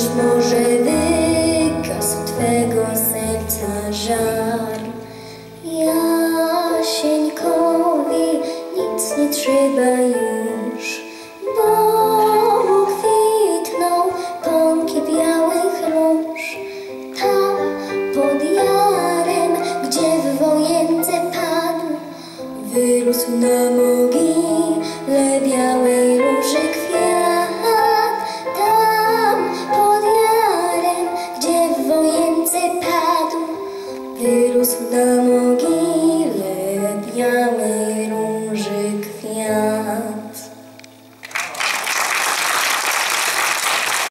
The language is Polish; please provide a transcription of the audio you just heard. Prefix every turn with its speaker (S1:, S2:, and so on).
S1: Może wygasł Twego serca żar Jasieńkowi nic nie trzeba już Bo kwitną pąki białych róż. Tam pod jarem, gdzie w wojence padł Wyrósł na mogiłę love